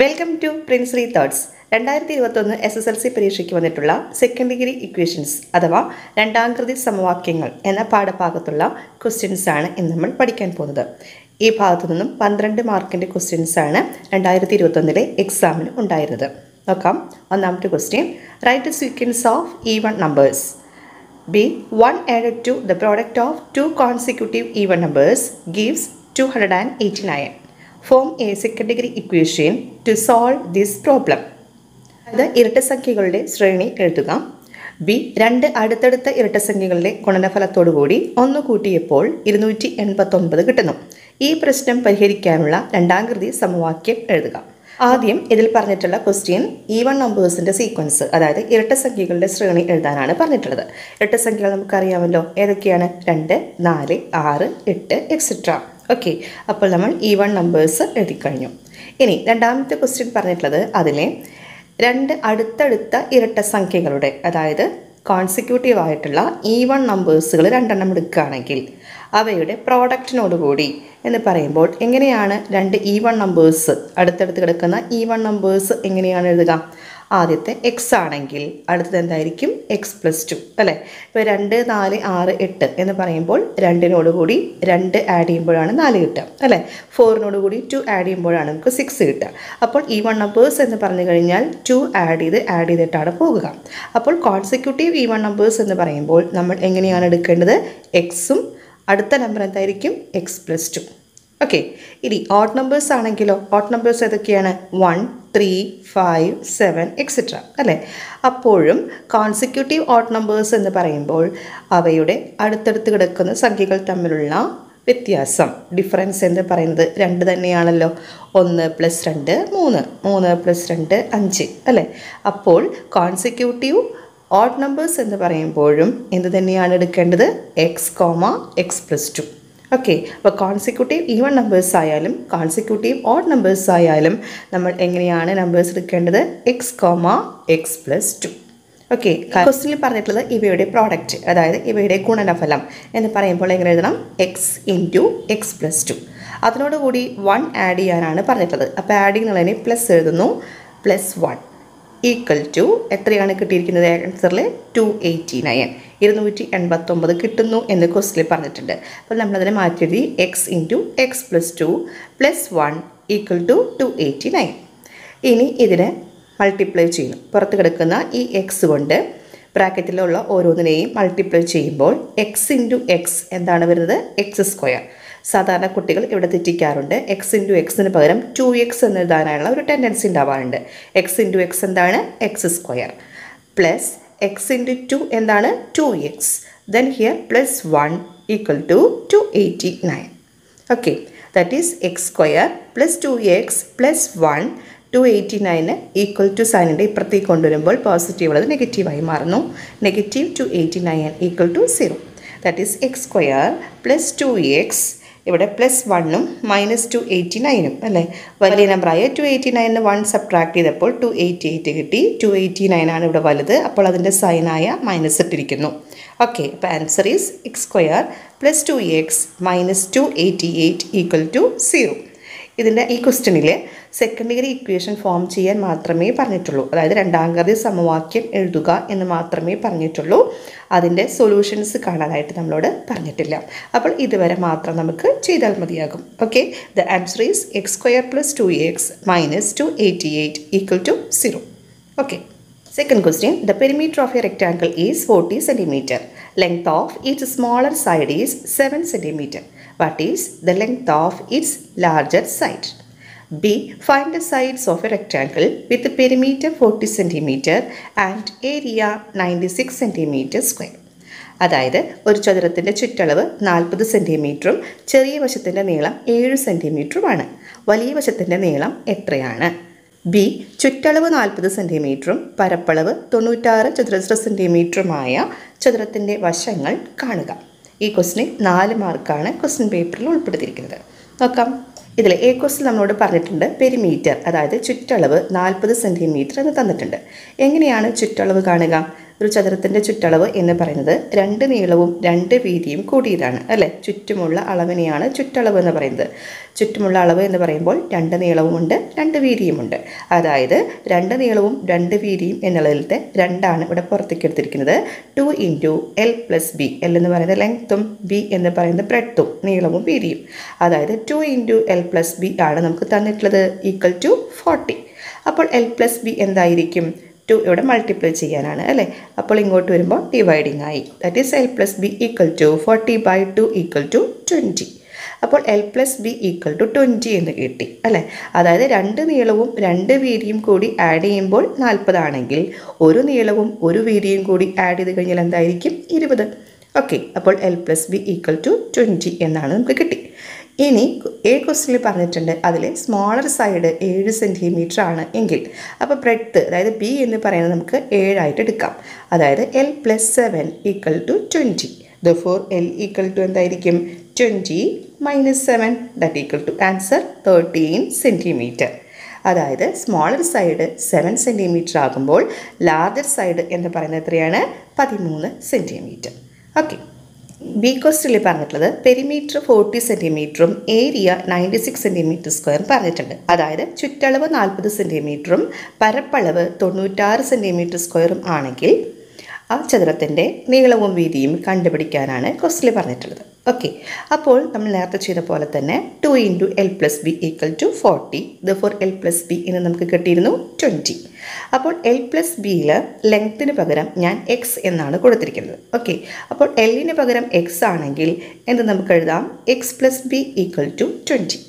Welcome to Prince re thoughts രണ്ടായിരത്തി ഇരുപത്തൊന്ന് S S L C പരീക്ഷയ്ക്ക് വന്നിട്ടുള്ള സെക്കൻഡ് ഡിഗ്രി ഇക്വേഷൻസ് അഥവാ രണ്ടാംകൃതി സമവാക്യങ്ങൾ എന്ന പാഠഭാഗത്തുള്ള ക്വസ്റ്റ്യൻസ് ആണ് ഇന്ന് നമ്മൾ പഠിക്കാൻ പോകുന്നത്. ഈ ഭാഗത്തു നിന്നും പന്ത്രണ്ട് മാർക്കിന്റെ ക്വസ്റ്റ്യൻസ് ആണ് രണ്ടായിരത്തി ഇരുപത്തൊന്നിലെ എക്സാമിന് ഉണ്ടായിരുന്നത്. നോക്കാം. ഒന്നാമത്തെ question right sequence of even numbers B. 1 added to the product of two consecutive even numbers gives 289. Form a second degree equation to solve this problem. അത് ഇരട്ടസംഖ്യകളുടെ ശ്രേണി എഴുതുക. ബി രണ്ട് അടുത്തടുത്ത ഇരട്ടസംഖ്യകളുടെ ഗുണനഫലത്തോടുകൂടി ഒന്ന് കൂട്ടിയപ്പോൾ ഇരുന്നൂറ്റി എൺപത്തൊൻപത് കിട്ടുന്നു. ഈ പ്രശ്നം പരിഹരിക്കാനുള്ള രണ്ടാം കൃതി സമവാക്യം എഴുതുക. ആദ്യം ഇതിൽ പറഞ്ഞിട്ടുള്ള ക്വസ്റ്റ്യൻ ഈവൺ നമ്പേഴ്സിന്റെ സീക്വൻസ് അതായത് ഇരട്ടസംഖ്യകളുടെ ശ്രേണി എഴുതാനാണ് പറഞ്ഞിട്ടുള്ളത്. ഇരട്ടസംഖ്യകൾ നമുക്കറിയാമല്ലോ. ഏതൊക്കെയാണ്? രണ്ട് നാല് ആറ് എട്ട് എക്സെട്ര ഓക്കെ അപ്പോൾ നമ്മൾ ഈവൺ നമ്പേഴ്സ് എഴുതിക്കഴിഞ്ഞു. ഇനി രണ്ടാമത്തെ ക്വസ്റ്റ്യൻ പറഞ്ഞിട്ടുള്ളത് അതിലെ രണ്ട് അടുത്തടുത്ത ഇരട്ട സംഖ്യകളുടെ അതായത് കോൺസിക്യൂട്ടീവ് ആയിട്ടുള്ള ഈവൺ നമ്പേഴ്സുകൾ രണ്ടെണ്ണം എടുക്കുകയാണെങ്കിൽ അവയുടെ പ്രോഡക്റ്റിനോടുകൂടി എന്ന് പറയുമ്പോൾ എങ്ങനെയാണ് രണ്ട് ഈവൺ നമ്പേഴ്സ് അടുത്തടുത്ത് കിടക്കുന്ന ഈവൺ നമ്പേഴ്സ് എങ്ങനെയാണ് എഴുതുക? ആദ്യത്തെ എക്സ് ആണെങ്കിൽ അടുത്തത് എന്തായിരിക്കും? എക്സ് പ്ലസ് ടു അല്ലേ? ഇപ്പോൾ രണ്ട് നാല് ആറ് എട്ട് എന്ന് പറയുമ്പോൾ രണ്ടിനോട് കൂടി രണ്ട് ആഡ് ചെയ്യുമ്പോഴാണ് നാല് കിട്ടുക. അല്ലേ? ഫോറിനോട് കൂടി ടു ആഡ് ചെയ്യുമ്പോഴാണ് നമുക്ക് സിക്സ് കിട്ടുക. അപ്പോൾ ഈ വൺ നമ്പേഴ്സ് എന്ന് പറഞ്ഞു കഴിഞ്ഞാൽ ടു ആഡ് ചെയ്ത് ആഡ് ചെയ്തിട്ടാണ് പോകുക. അപ്പോൾ കോൺസിക്യൂട്ടീവ് ഈ വൺ നമ്പേഴ്സ് എന്ന് പറയുമ്പോൾ നമ്മൾ എങ്ങനെയാണ് എടുക്കേണ്ടത്? എക്സും അടുത്ത നമ്പർ എന്തായിരിക്കും? എക്സ് പ്ലസ് ടു ഓക്കെ ഇനി ഓട്ട് നമ്പേഴ്സ് ആണെങ്കിലോ ഓട്ട് നമ്പേഴ്സ് ഏതൊക്കെയാണ്? One three five seven etcetera അല്ലേ? അപ്പോഴും കോൺസിക്യൂട്ടീവ് ഓട്ട് നമ്പേഴ്സ് എന്ന് പറയുമ്പോൾ അവയുടെ അടുത്തടുത്ത് കിടക്കുന്ന സംഖ്യകൾ തമ്മിലുള്ള വ്യത്യാസം ഡിഫറൻസ് എന്ന് പറയുന്നത് രണ്ട് തന്നെയാണല്ലോ. ഒന്ന് പ്ലസ് രണ്ട് മൂന്ന്. മൂന്ന് പ്ലസ് രണ്ട് അഞ്ച് അല്ലേ? അപ്പോൾ കോൺസിക്യൂട്ടീവ് ഓഡ് നമ്പേഴ്സ് എന്ന് പറയുമ്പോഴും എന്ത് തന്നെയാണ് എടുക്കേണ്ടത്? X comma x plus two okay അപ്പോൾ കോൺസിക്യൂട്ടീവ് ഈവൺ നമ്പേഴ്സ് ആയാലും കോൺസിക്യൂട്ടീവ് ഓഡ് നമ്പേഴ്സ് ആയാലും നമ്മൾ എങ്ങനെയാണ് നമ്പേഴ്സ് എടുക്കേണ്ടത്? X comma x plus two okay ക്വസ്റ്റിനിൽ പറഞ്ഞിട്ടുള്ളത് ഇവയുടെ പ്രോഡക്റ്റ് അതായത് ഇവയുടെ ഗുണനഫലം എന്ന് പറയുമ്പോൾ എങ്ങനെ എഴുതണം? X into x plus two അതിനോടുകൂടി one add ചെയ്യാനാണ് പറഞ്ഞിട്ടുള്ളത്. അപ്പോൾ ആഡിങ് എന്നുള്ളതിന് പ്ലസ് എഴുതുന്നു. പ്ലസ് വൺ ഈക്വൽ ടു എത്രയാണ് കിട്ടിയിരിക്കുന്നത് ആൻസറിൽ ടു എയ്റ്റി നയൻ ഇരുന്നൂറ്റി എൺപത്തൊമ്പത് കിട്ടുന്നു എന്ന് ക്വസ്റ്റിൽ പറഞ്ഞിട്ടുണ്ട്. അപ്പോൾ നമ്മളതിനെ മാറ്റി എഴുതി X into X plus two plus one equal to two eighty nine ഇനി ഇതിനെ മൾട്ടിപ്ലൈ ചെയ്യുന്നു. പുറത്ത് കിടക്കുന്ന ഈ എക്സ് കൊണ്ട് ബ്രാക്കറ്റിലുള്ള ഓരോന്നിനെയും മൾട്ടിപ്ലൈ ചെയ്യുമ്പോൾ എക്സ് ഇന്റു എക്സ് എന്താണ് വരുന്നത്? എക്സ് സ്ക്വയർ സാധാരണ കുട്ടികൾ ഇവിടെ തെറ്റിക്കാറുണ്ട്. എക്സ് ഇന്റു എക്സിന് പകരം ടു എക്സ് എന്ന് എഴുതാനായുള്ള ഒരു ടെൻഡൻസി ഉണ്ടാവാറുണ്ട്. എക്സ് ഇന്റു എക്സ് എന്താണ്? X square plus x into two എന്താണ്? Two x then here plus one equal to two eighty nine okay that is x square plus two x plus one two eighty nine equal to സൈനിന്റെ ഇപ്പുറത്തേക്ക് കൊണ്ടുവരുമ്പോൾ positive ഉള്ളത് നെഗറ്റീവായി മാറുന്നു. Negative two eighty nine equal to zero that is x square plus two x ഇവിടെ plus വണ്ണും minus two eighty നയനും അല്ലേ? വലിയ നമ്പറായ ടു എയ്റ്റി നയനിൽ വൺ സബ്ട്രാക്ട് ചെയ്തപ്പോൾ ടു എയ്റ്റി എയ്റ്റ് കിട്ടി. ടു എയ്റ്റി നയനാണ് ഇവിടെ വലുത്. അപ്പോൾ അതിന്റെ സൈനായ മൈനസ് ഇട്ടിരിക്കുന്നു. ഓക്കെ അപ്പോൾ answer is x square plus two x minus two eighty eight equal to zero ഇതിന്റെ ഈ ക്വസ്റ്റ്യനിൽ സെക്കൻഡ് ഡിഗ്രി ഇക്വേഷൻ ഫോം ചെയ്യാൻ മാത്രമേ പറഞ്ഞിട്ടുള്ളൂ. അതായത് രണ്ടാംഗതി സമവാക്യം എഴുതുക എന്ന് മാത്രമേ പറഞ്ഞിട്ടുള്ളൂ. അതിന്റെ സൊല്യൂഷൻസ് കാണാനായിട്ട് നമ്മളോട് പറഞ്ഞിട്ടില്ല. അപ്പോൾ ഇതുവരെ മാത്രം നമുക്ക് ചെയ്താൽ മതിയാകും. Okay the answer is x square plus two x minus two eighty eight equal to zero okay Second question, the perimeter of a rectangle is 40 centimetre Length of its smaller side is 7 centimeter. What is the length of its larger side? B. Find the sides of a rectangle with perimeter perimeter 40 and and area 96 centimetre square അതായത് ഒരു ചതുരത്തിന്റെ ചുറ്റളവ് നാൽപ്പത് സെന്റിമീറ്ററും ചെറിയ വശത്തിന്റെ നീളം ഏഴ് സെന്റിമീറ്ററുമാണ് വലിയ വശത്തിന്റെ നീളം എത്രയാണ് ബി ചുറ്റളവ് നാൽപ്പത് സെന്റിമീറ്ററും പരപ്പളവ് തൊണ്ണൂറ്റാറ് ചതുരശ്ര സെന്റിമീറ്ററുമായ ചതുരത്തിന്റെ വശങ്ങൾ കാണുക ഈ ക്വസ്റ്റിന് നാല് മാർക്കാണ് ക്വസ്റ്റ്യൻ പേപ്പറിൽ ഉൾപ്പെടുത്തിയിരിക്കുന്നത്. നോക്കാം. ഇതിൽ എ ക്വസ്റ്റിൽ നമ്മളോട് പറഞ്ഞിട്ടുണ്ട്. പെരിമീറ്റർ അതായത് ചുറ്റളവ് നാൽപ്പത് സെന്റിമീറ്റർ എന്ന് തന്നിട്ടുണ്ട്. എങ്ങനെയാണ് ചുറ്റളവ് കാണുക? ഒരു ചതുരത്തിന്റെ ചുറ്റളവ് എന്ന് പറയുന്നത് രണ്ട് നീളവും രണ്ട് വീതിയും കൂടിയതാണ് അല്ലേ? ചുറ്റുമുള്ള അളവിനെയാണ് ചുറ്റളവ് എന്ന് പറയുന്നത്. ചുറ്റുമുള്ള അളവ് എന്ന് പറയുമ്പോൾ രണ്ട് നീളവുമുണ്ട് രണ്ട് വീതിയുമുണ്ട്. അതായത് രണ്ട് നീളവും രണ്ട് വീതിയും എന്നുള്ളതിലത്തെ രണ്ടാണ് ഇവിടെ പുറത്തേക്ക് എടുത്തിരിക്കുന്നത്. Two into L plus B. L എന്ന് പറയുന്നത് ലെങ്ത്തും ബി എന്ന് പറയുന്നത് ബ്രെഡ്ത്തും നീളവും വീതിയും. അതായത് two into L plus B ആണ് നമുക്ക് തന്നിട്ടുള്ളത് ഈക്വൽ ടു ഫോർട്ടി. അപ്പോൾ എൽ പ്ലസ് ബി എന്തായിരിക്കും? ടു ഇവിടെ മൾട്ടിപ്ലൈ ചെയ്യാനാണ് അല്ലേ? അപ്പോൾ ഇങ്ങോട്ട് വരുമ്പോൾ ഡിവൈഡിങ് ആയി. That is L plus B equal to forty by two equal to twenty അപ്പോൾ L plus B equal to twenty എന്ന് കിട്ടി അല്ലേ? അതായത് രണ്ട് നീളവും രണ്ട് വീതിയും കൂടി ആഡ് ചെയ്യുമ്പോൾ നാൽപ്പതാണെങ്കിൽ ഒരു നീളവും ഒരു വീതിയും കൂടി ആഡ് ചെയ്ത് കഴിഞ്ഞാൽ എന്തായിരിക്കും? ഇരുപത്. ഓക്കെ അപ്പോൾ L plus B equal to twenty എന്നാണ് നമുക്ക് കിട്ടി. ഇനി എ ക്വസ്റ്റിനിൽ പറഞ്ഞിട്ടുണ്ട്. അതിൽ സ്മോളർ സൈഡ് ഏഴ് സെന്റിമീറ്റർ ആണ് എങ്കിൽ. അപ്പോൾ ബ്രെഡ്ത്ത് അതായത് ബി എന്ന് പറയുന്നത് നമുക്ക് ഏഴായിട്ട് എടുക്കാം. അതായത് L plus seven equal to twenty therefore L equal to എന്തായിരിക്കും? Twenty minus seven that equal to answer thirteen centimetre അതായത് സ്മോളർ സൈഡ് സെവൻ സെന്റിമീറ്റർ ആകുമ്പോൾ ലാർജർ സൈഡ് എന്ന് പറയുന്നത് എത്രയാണ്? പതിമൂന്ന് സെന്റിമീറ്റർ ഓക്കെ ബി കോസ്റ്റിൽ പറഞ്ഞിട്ടുള്ളത് പെരിമീറ്റർ ഫോർട്ടി സെന്റിമീറ്ററും ഏരിയ നയന്റി സിക്സ് സെന്റിമീറ്റർ സ്ക്വയറും പറഞ്ഞിട്ടുണ്ട്. അതായത് ചുറ്റളവ് നാൽപ്പത് സെന്റിമീറ്ററും പരപ്പളവ് തൊണ്ണൂറ്റാറ് സെന്റിമീറ്റർ സ്ക്വയറും ആണെങ്കിൽ ആ ചതുരത്തിന്റെ നീളവും വീതിയും കണ്ടുപിടിക്കാനാണ് ക്വസ്റ്റിൽ പറഞ്ഞിട്ടുള്ളത്. ഓക്കെ. അപ്പോൾ നമ്മൾ നേരത്തെ ചെയ്ത പോലെ തന്നെ two into L plus B equal to forty. Therefore L plus B എന്ന് നമുക്ക് കിട്ടിയിരുന്നു ട്വന്റി. അപ്പോൾ എൽ പ്ലസ് ബിയിൽ ലെങ്ത്തിന് പകരം ഞാൻ എക്സ് എന്നാണ് കൊടുത്തിരിക്കുന്നത്. ഓക്കെ അപ്പോൾ എല്ലിന് പകരം എക്സ് ആണെങ്കിൽ എന്ത് നമുക്ക് എഴുതാം? X plus B equal to twenty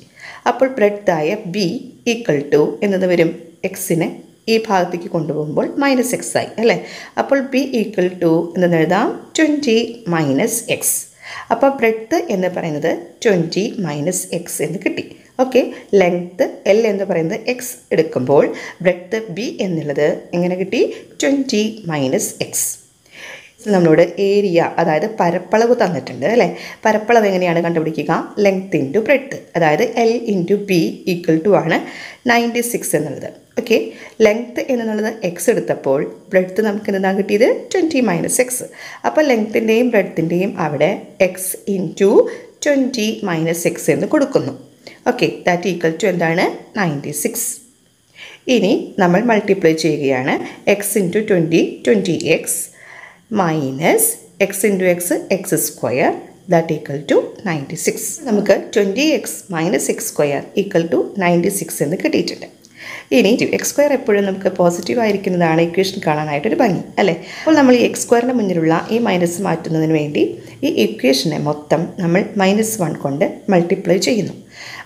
അപ്പോൾ ബ്രെഡ്ത്തായ ബി ഈക്വൽ ടു എന്നത് വരും എക്സിനെ ഈ ഭാഗത്തേക്ക് കൊണ്ടുപോകുമ്പോൾ മൈനസ് എക്സ് ആയി അല്ലേ? അപ്പോൾ ബി ഈക്വൽ ടു എന്തെന്ന് എഴുതാം? ട്വന്റി മൈനസ് എക്സ് അപ്പോൾ ബ്രെഡ്ത്ത് എന്ന് പറയുന്നത് ട്വന്റി മൈനസ് എക്സ് എന്ന് കിട്ടി. ഓക്കെ ലെങ്ത്ത് എൽ എന്ന് പറയുന്നത് എക്സ് എടുക്കുമ്പോൾ ബ്രെഡ്ത്ത് ബി എന്നുള്ളത് എങ്ങനെ കിട്ടി? ട്വന്റി മൈനസ് എക്സ് നമ്മളോട് ഏരിയ അതായത് പരപ്പളവ് തന്നിട്ടുണ്ട് അല്ലേ? പരപ്പളവ് എങ്ങനെയാണ് കണ്ടുപിടിക്കുക? ലെങ്ത് ഇന്റു ബ്രെഡ്ത്ത് അതായത് L into B equal to ആണ് നയന്റി സിക്സ് എന്നുള്ളത്. ഓക്കെ ലെങ്ത്ത് എന്നുള്ളത് എക്സ് എടുത്തപ്പോൾ ബ്രെഡ്ത്ത് നമുക്ക് എന്താണ് കിട്ടിയത്? ട്വന്റി മൈനസ് എക്സ് അപ്പോൾ ലെങ്ത്തിന്റെയും ബ്രെഡ്ത്തിന്റെയും അവിടെ x into twenty minus x എന്ന് കൊടുക്കുന്നു. ഓക്കെ ദാറ്റ് ഈക്വൽ ടു എന്താണ്? നയന്റി സിക്സ് ഇനി നമ്മൾ മൾട്ടിപ്ലൈ ചെയ്യുകയാണ്. X into twenty twenty x minus x into x x square that equal to ninety six നമുക്ക് twenty x minus x square equal to ninety six എന്ന് കിട്ടിയിട്ടുണ്ട്. ഇനി X square എപ്പോഴും നമുക്ക് പോസിറ്റീവ് ആയിരിക്കുന്നതാണ് ഇക്വേഷൻ കാണാനായിട്ടൊരു ഭംഗി അല്ലേ? അപ്പോൾ നമ്മൾ ഈ എക്സ് സ്ക്വയറിന് മുന്നിലുള്ള ഈ മൈനസ് മാറ്റുന്നതിന് വേണ്ടി ഈ ഇക്വേഷനെ മൊത്തം നമ്മൾ മൈനസ് വൺ കൊണ്ട് മൾട്ടിപ്ലൈ ചെയ്യുന്നു.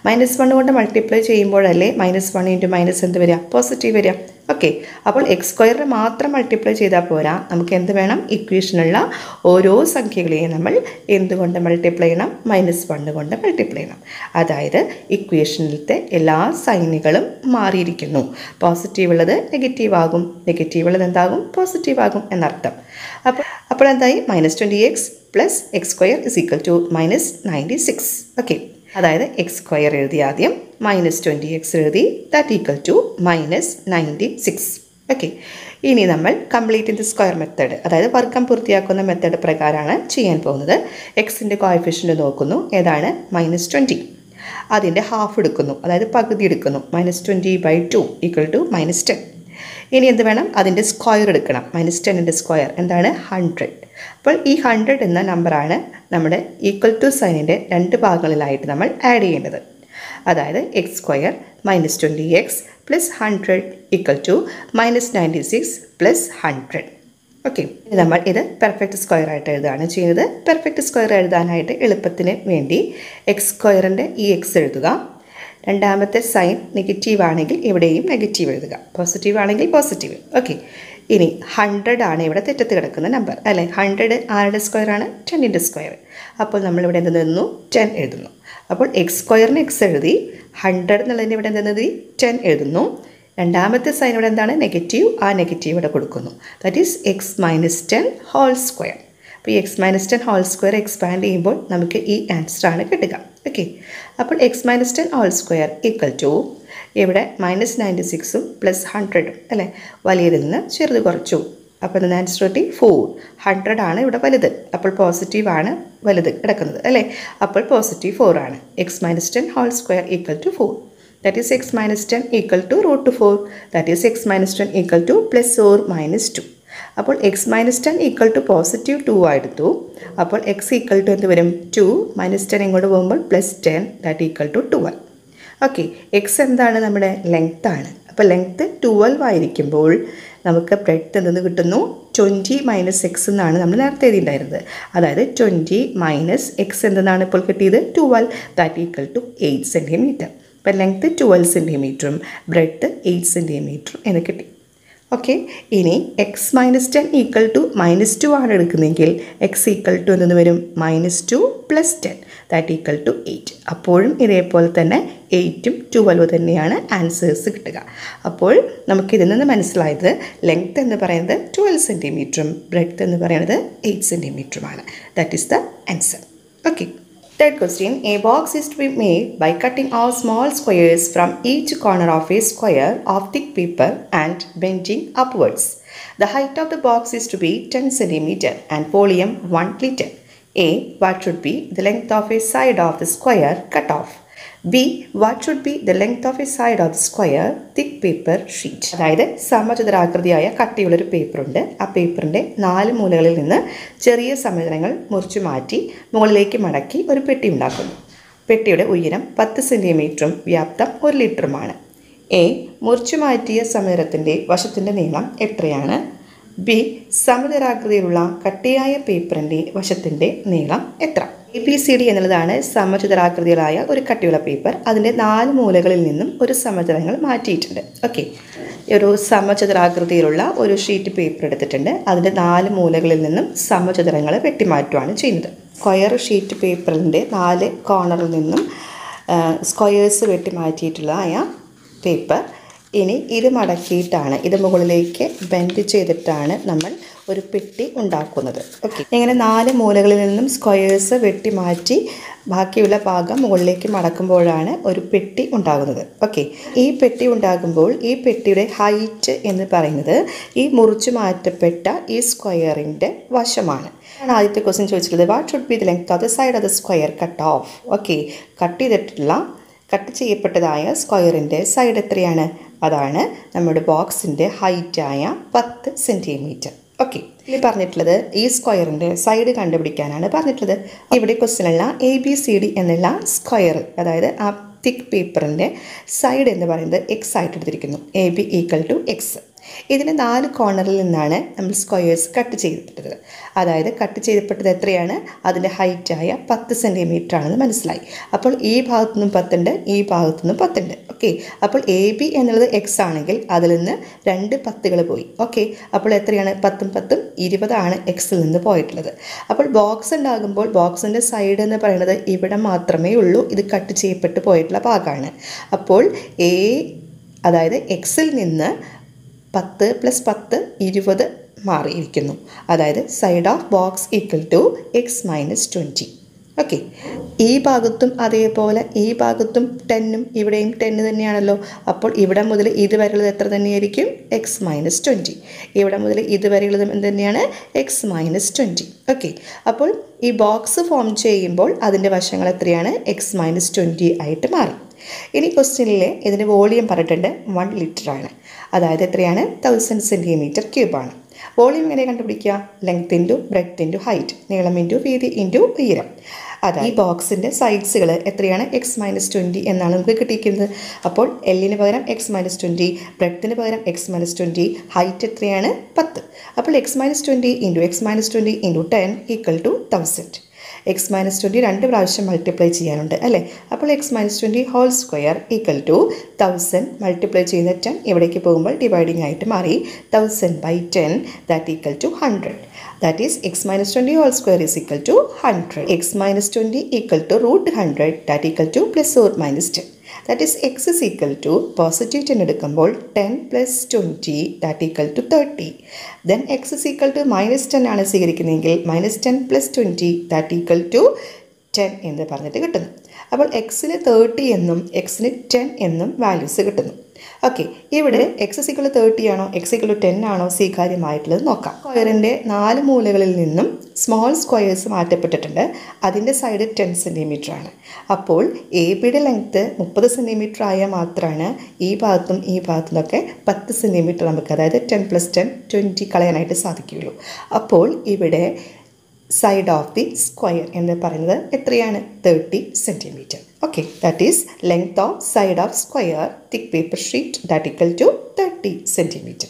മൈനസ് വൺ കൊണ്ട് മൾട്ടിപ്ലൈ ചെയ്യുമ്പോഴല്ലേ മൈനസ് വൺ ഇന്റു മൈനസ് എന്ത് വരിക? പോസിറ്റീവ് വരിക. ഓക്കെ അപ്പോൾ എക്സ് സ്ക്വയറിനെ മാത്രം മൾട്ടിപ്ലൈ ചെയ്താൽ പോരാ. നമുക്ക് എന്ത് വേണം? ഇക്വേഷനുള്ള ഓരോ സംഖ്യകളെയും നമ്മൾ എന്തുകൊണ്ട് മൾട്ടിപ്ലൈ ചെയ്യണം? മൈനസ് വൺ കൊണ്ട് മൾട്ടിപ്ലൈ ചെയ്യണം. അതായത് ഇക്വേഷനിലത്തെ എല്ലാ സൈനുകളും മാറിയിരിക്കുന്നു. പോസിറ്റീവ് ഉള്ളത് നെഗറ്റീവ് ആകും. നെഗറ്റീവ് ഉള്ളത് എന്താകും? പോസിറ്റീവ് ആകും എന്നർത്ഥം. അപ്പോൾ അപ്പോൾ എന്തായി? Minus twenty x plus x square is equal to minus ninety six okay അതായത് എക്സ് സ്ക്വയർ എഴുതി ആദ്യം മൈനസ് ട്വന്റി എക്സ് എഴുതി that equal to minus ninety six okay ഇനി നമ്മൾ കംപ്ലീറ്റ് ദി സ്ക്വയർ മെത്തേഡ് അതായത് വർക്കം പൂർത്തിയാക്കുന്ന മെത്തേഡ് പ്രകാരമാണ് ചെയ്യാൻ പോകുന്നത്. എക്സിന്റെ കോയഫിഷ്യന്റ് നോക്കുന്നു. ഏതാണ്? മൈനസ് ട്വന്റി അതിന്റെ ഹാഫ് എടുക്കുന്നു. അതായത് പകുതി എടുക്കുന്നു. Minus twenty by two equal to minus ten ഇനി എന്ത് വേണം? അതിന്റെ സ്ക്വയർ എടുക്കണം. മൈനസ് ടെന്നിന്റെ സ്ക്വയർ എന്താണ്? ഹൺഡ്രഡ് അപ്പോൾ ഈ ഹൺഡ്രഡ് എന്ന നമ്പറാണ് നമ്മുടെ ഈക്വൽ ടു സൈനിന്റെ രണ്ട് ഭാഗങ്ങളിലായിട്ട് നമ്മൾ ആഡ് ചെയ്യേണ്ടത്. അതായത് x square minus twenty x plus hundred equal to minus ninety six plus hundred. Okay. നമ്മൾ ഇത് പെർഫെക്റ്റ് സ്ക്വയർ ആയിട്ട് എഴുതുകയാണ് ചെയ്യുന്നത്. പെർഫെക്റ്റ് സ്ക്വയർ എഴുതാനായിട്ട് എളുപ്പത്തിന് വേണ്ടി എക്സ് സ്ക്വയറിന്റെ ഈ എക്സ് എഴുതുക. രണ്ടാമത്തെ സൈൻ നെഗറ്റീവ് ആണെങ്കിൽ ഇവിടെയും നെഗറ്റീവ് എഴുതുക. പോസിറ്റീവ് ആണെങ്കിൽ പോസിറ്റീവ്. ഓക്കെ. ഇനി ഹൺഡ്രഡ് ആണ് ഇവിടെ തെറ്റത്ത് കിടക്കുന്ന നമ്പർ. അല്ലേ? ഹൺഡ്രഡ് ആരുടെ സ്ക്വയർ ആണ്? ടെന്നിന്റെ സ്ക്വയർ. അപ്പോൾ നമ്മളിവിടെ എന്ത് നിന്നു? ടെൻ എഴുതുന്നു. അപ്പോൾ എക്സ് സ്ക്വയറിന് എക്സ് എഴുതി ഹൺഡ്രഡ് എന്നുള്ളതിന് ഇവിടെ എന്തെന്നത് ടെൻ എഴുതുന്നു. രണ്ടാമത്തെ സൈൻ ഇവിടെ എന്താണ്? നെഗറ്റീവ് ആ നെഗറ്റീവ് ഇവിടെ കൊടുക്കുന്നു. That is x minus ten whole square അപ്പോൾ ഈ x minus ten whole square expand ചെയ്യുമ്പോൾ നമുക്ക് ഈ ആൻസറാണ് കിട്ടുക. ഓക്കെ അപ്പോൾ x minus ten whole square equal to ഇവിടെ മൈനസ് നയന്റി സിക്സും പ്ലസ് ഹൺഡ്രഡും അല്ലേ? വലിയതിൽ നിന്ന് ചെറുത് കുറച്ചു. അപ്പോൾ എന്താ ആൻസർ കിട്ടി ഫോർ ഹൺഡ്രഡ് ആണ് ഇവിടെ വലുത്. അപ്പോൾ പോസിറ്റീവ് ആണ് വലുത് കിടക്കുന്നത് അല്ലേ? അപ്പോൾ പോസിറ്റീവ് ഫോർ ആണ്. X minus ten whole square equal to four that is X minus ten equal to root four that is X minus ten equal to plus or minus two അപ്പോൾ X minus ten equal to positive two ആയിരുന്നു അപ്പോൾ X equal to എന്ത് വരും? To minus ten ഇങ്ങോട്ട് പോകുമ്പോൾ plus ten that equal to twelve okay X എന്താണ് നമ്മുടെ ലെങ്ത്താണ് അപ്പോൾ ലെങ്ത്ത് ട്വൽവ് ആയിരിക്കുമ്പോൾ നമുക്ക് ബ്രെഡ്ത്ത് എന്തെന്ന് കിട്ടുന്നു ട്വന്റി മൈനസ് എക്സ് എന്നാണ് നമ്മൾ നേരത്തെ എഴുതിയിട്ടുണ്ടായിരുന്നത്. അതായത് ട്വന്റി മൈനസ് എക്സ് എന്തെന്നാണ് ഇപ്പോൾ കിട്ടിയത്? Twelve that equal to eight centimetre അപ്പോൾ ലെങ്ത്ത് ട്വൽവ് സെന്റിമീറ്ററും ബ്രെഡ്ത്ത് എയ്റ്റ് സെന്റിമീറ്ററും എന്ന് കിട്ടി. ഓക്കെ ഇനി X minus ten equal to minus two ആണ് എടുക്കുന്നതെങ്കിൽ എക്സ് ഈക്വൽ ടു എന്തെന്ന് വരും? Minus two plus ten that equal to eight അപ്പോഴും ഇതേപോലെ തന്നെ എയ്റ്റും ട്വൽവ് തന്നെയാണ് ആൻസേഴ്സ് കിട്ടുക അപ്പോൾ നമുക്കിതിൽ നിന്ന് മനസ്സിലായത് ലെങ്ത് എന്ന് പറയുന്നത് ട്വൽവ് സെന്റിമീറ്ററും ബ്രെഡ്ത്ത് എന്ന് പറയുന്നത് eight സെന്റിമീറ്ററുമാണ് that is the answer okay Third question A box is to be made by cutting out small squares from each corner of a square of thick paper and bending upwards. The height of the box is to be 10 cm and volume 1 liter. A. What should be the length of a side of the square cut off? B. What should be the length of a side of the square thick paper sheet? അതായത് സമചതുരാകൃതിയായ കട്ടിയുള്ളൊരു പേപ്പറുണ്ട് ആ പേപ്പറിന്റെ നാല് മൂലകളിൽ നിന്ന് ചെറിയ സമചലനങ്ങൾ മുറിച്ചു മാറ്റി മുകളിലേക്ക് മടക്കി ഒരു പെട്ടി ഉണ്ടാക്കുന്നു പെട്ടിയുടെ ഉയരം പത്ത് സെന്റിമീറ്ററും വ്യാപ്തം ഒരു ലിറ്ററുമാണ് എ മുറിച്ചു മാറ്റിയ സമചരത്തിന്റെ വശത്തിന്റെ നീളം എത്രയാണ് ബി സമചരാകൃതിയിലുള്ള കട്ടിയായ പേപ്പറിന്റെ വശത്തിന്റെ നീളം എത്ര? എ ബി സി ഡി എന്നുള്ളതാണ് സമചിതരാകൃതികളായ ഒരു കട്ടിയുള്ള പേപ്പർ. അതിന്റെ നാല് മൂലകളിൽ നിന്നും ഒരു സമചിതങ്ങൾ മാറ്റിയിട്ടുണ്ട്. ഓക്കെ ഒരു സമചതുരാകൃതിയിലുള്ള ഒരു ഷീറ്റ് പേപ്പർ എടുത്തിട്ടുണ്ട്. അതിന്റെ നാല് മൂലകളിൽ നിന്നും സമചതുരങ്ങൾ വെട്ടിമാറ്റുകയാണ് ചെയ്യുന്നത്. സ്ക്വയർ ഷീറ്റ് പേപ്പറിന്റെ നാല് കോർണറിൽ നിന്നും സ്ക്വയേഴ്സ് വെട്ടിമാറ്റിയിട്ടുള്ളതായ പേപ്പർ ഇനി ഇത് മടക്കിയിട്ടാണ് ഇത് മുകളിലേക്ക് ബെൻഡ് ചെയ്തിട്ടാണ് നമ്മൾ ഒരു പെട്ടി ഉണ്ടാക്കുന്നത്. ഓക്കെ ഇങ്ങനെ നാല് മൂലകളിൽ നിന്നും സ്ക്വയേഴ്സ് വെട്ടി മാറ്റി ബാക്കിയുള്ള ഭാഗം മുകളിലേക്ക് മടക്കുമ്പോഴാണ് ഒരു പെട്ടി ഉണ്ടാകുന്നത്. ഓക്കെ ഈ പെട്ടി ഉണ്ടാകുമ്പോൾ ഈ പെട്ടിയുടെ ഹൈറ്റ് എന്ന് പറയുന്നത് ഈ മുറിച്ചു മാറ്റപ്പെട്ട ഈ സ്ക്വയറിന്റെ വശമാണ്. ആദ്യത്തെ ക്വസ്റ്റ്യൻ ചോദിച്ചിട്ടുള്ളത്. What should be the length of the side of the square cut off okay cut ചെയ്തിട്ടുള്ള കട്ട് ചെയ്യപ്പെട്ടതായ സ്ക്വയറിന്റെ സൈഡ് എത്രയാണ്? അതാണ് നമ്മുടെ ബോക്സിന്റെ ഹൈറ്റായ പത്ത് സെന്റിമീറ്റർ. ഓക്കെ ഇനി പറഞ്ഞിട്ടുള്ളത് ഈ സ്ക്വയറിന്റെ സൈഡ് കണ്ടുപിടിക്കാനാണ് പറഞ്ഞിട്ടുള്ളത്. ഇവിടെ ക്വസ്റ്റിനുള്ള എ ബി സി ഡി എന്നുള്ള സ്ക്വയർ അതായത് ആ തിക്ക് പേപ്പറിന്റെ സൈഡ് എന്ന് പറയുന്നത് എക്സ് ആയിട്ട് എടുത്തിരിക്കുന്നു. A B equal to X ഇതിന് നാല് കോർണറിൽ നിന്നാണ് നമ്മൾ സ്ക്വയേഴ്സ് കട്ട് ചെയ്തിട്ടുള്ളത്. അതായത് കട്ട് ചെയ്തപ്പെട്ടത് എത്രയാണ്? അതിന്റെ ഹൈറ്റായ പത്ത് സെന്റിമീറ്റർ ആണെന്ന് മനസ്സിലായി. അപ്പോൾ ഈ ഭാഗത്തു നിന്നും പത്തുണ്ട് ഈ ഭാഗത്തു നിന്നും പത്തുണ്ട്. ഓക്കെ അപ്പോൾ എ ബി എന്നുള്ളത് എക്സ് ആണെങ്കിൽ അതിൽ നിന്ന് രണ്ട് പത്തുകൾ പോയി. ഓക്കെ അപ്പോൾ എത്രയാണ്? പത്തും പത്തും ഇരുപതാണ് എക്സിൽ നിന്ന് പോയിട്ടുള്ളത്. അപ്പോൾ ബോക്സ് ഉണ്ടാകുമ്പോൾ ബോക്സിന്റെ സൈഡ് എന്ന് പറയുന്നത് ഇവിടെ മാത്രമേ ഉള്ളൂ. ഇത് കട്ട് ചെയ്യപ്പെട്ട് പോയിട്ടുള്ള ഭാഗമാണ്. അപ്പോൾ എ അതായത് എക്സിൽ നിന്ന് പത്ത് പ്ലസ് പത്ത് ഇരുപത് മാറിയിരിക്കുന്നു. അതായത് side of box equal to X minus twenty okay ഈ ഭാഗത്തും അതേപോലെ ഈ ഭാഗത്തും ടെന്നും ഇവിടെയും ടെന്ന് തന്നെയാണല്ലോ. അപ്പോൾ ഇവിടെ മുതൽ ഇതുവരെയുള്ളത് എത്ര തന്നെയായിരിക്കും? എക്സ് മൈനസ് ട്വന്റി ഇവിടെ മുതൽ ഇതുവരെയുള്ളത് എന്ത് തന്നെയാണ്? എക്സ് മൈനസ് ട്വന്റി ഓക്കെ അപ്പോൾ ഈ ബോക്സ് ഫോം ചെയ്യുമ്പോൾ അതിന്റെ വശങ്ങൾ എത്രയാണ്? എക്സ് മൈനസ് ട്വന്റി ആയിട്ട് മാറും. ഇനി ക്വസ്റ്റ്യനിൽ ഇതിന്റെ വോളിയം പറഞ്ഞിട്ടുണ്ട്. വൺ ലിറ്റർ ആണ്. അതായത് എത്രയാണ്? തൗസൻഡ് സെന്റിമീറ്റർ ക്യൂബാണ് വോളിയം എങ്ങനെ കണ്ടുപിടിക്കുക? Length into breadth into height നീളം ഇന്റു വീതി ഇന്റു ഉയരം. അതായത് ഈ ബോക്സിന്റെ സൈഡ്സുകൾ എത്രയാണ്? എക്സ് മൈനസ് ട്വന്റി എന്നാണ് നമുക്ക് കിട്ടിയിരിക്കുന്നത്. അപ്പോൾ എല്ലിന് പകരം എക്സ് മൈനസ് ട്വന്റി ബ്രെഡിന് പകരം എക്സ് മൈനസ് ട്വന്റി ഹൈറ്റ് എത്രയാണ്? പത്ത്. അപ്പോൾ X minus twenty into X minus twenty into ten equal to thousand X minus twenty രണ്ട് പ്രാവശ്യം മൾട്ടിപ്ലൈ ചെയ്യാനുണ്ട് അല്ലേ? അപ്പോൾ X minus twenty whole square equal to thousand multiply ചെയ്യുന്ന ടെൻ ഇവിടേക്ക് പോകുമ്പോൾ ഡിവൈഡിങ് ആയിട്ട് മാറി thousand by ten that equal to hundred that is X minus twenty whole square is equal to hundred X minus twenty equal to root hundred that equal to plus or minus ten that is X is equal to positive ten എടുക്കുമ്പോൾ ten plus twenty that equal to thirty then X is equal to minus ten ആണ് സ്വീകരിക്കുന്നതെങ്കിൽ minus ten plus twenty that equal to ten എന്ന് പറഞ്ഞിട്ട് കിട്ടുന്നു. അപ്പോൾ എക്സിന് thirty എന്നും എക്സിന് ten എന്നും വാല്യൂസ് കിട്ടുന്നു. ഓക്കെ ഇവിടെ എക്സ് സിക്കൾ തേർട്ടി ആണോ എക്സ് സിക്കൾ ടെൻ ആണോ സ്വീകാര്യമായിട്ടുള്ളത് നോക്കാം. സ്ക്വയറിന്റെ നാല് മൂലകളിൽ നിന്നും സ്മോൾ സ്ക്വയേഴ്സ് മാറ്റപ്പെട്ടിട്ടുണ്ട്. അതിന്റെ സൈഡ് ടെൻ സെന്റിമീറ്റർ ആണ്. അപ്പോൾ എ ബിയുടെ ലെങ്ത്ത് മുപ്പത് സെന്റിമീറ്റർ ആയാൽ മാത്രമാണ് ഈ ഭാഗത്തും ഈ ഭാഗത്തു നിന്നൊക്കെ പത്ത് സെന്റിമീറ്റർ നമുക്ക് അതായത് ടെൻ പ്ലസ് ടെൻ ട്വന്റി കളയാനായിട്ട് സാധിക്കുകയുള്ളൂ. അപ്പോൾ ഇവിടെ സൈഡ് ഓഫ് ദി സ്ക്വയർ എന്ന് പറയുന്നത് എത്രയാണ്? Thirty centimetre okay that is length of side of square thick paper sheet that equal to thirty centimetre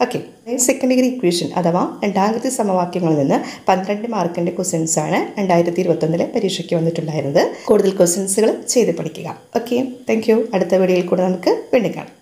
okay second degree equation അഥവാ രണ്ടാമത്തെ സമവാക്യങ്ങളിൽ നിന്ന് പന്ത്രണ്ട് മാർക്കിന്റെ ക്വസ്റ്റ്യൻസ് ആണ് രണ്ടായിരത്തി ഇരുപത്തൊന്നിലെ പരീക്ഷയ്ക്ക് വന്നിട്ടുണ്ടായിരുന്നത്. കൂടുതൽ ക്വസ്റ്റ്യൻസുകൾ ചെയ്ത് പഠിക്കുക. ഓക്കെ താങ്ക് യു അടുത്ത വീഡിയോയിൽ കൂടെ നമുക്ക് വീണ്ടും കാണാം.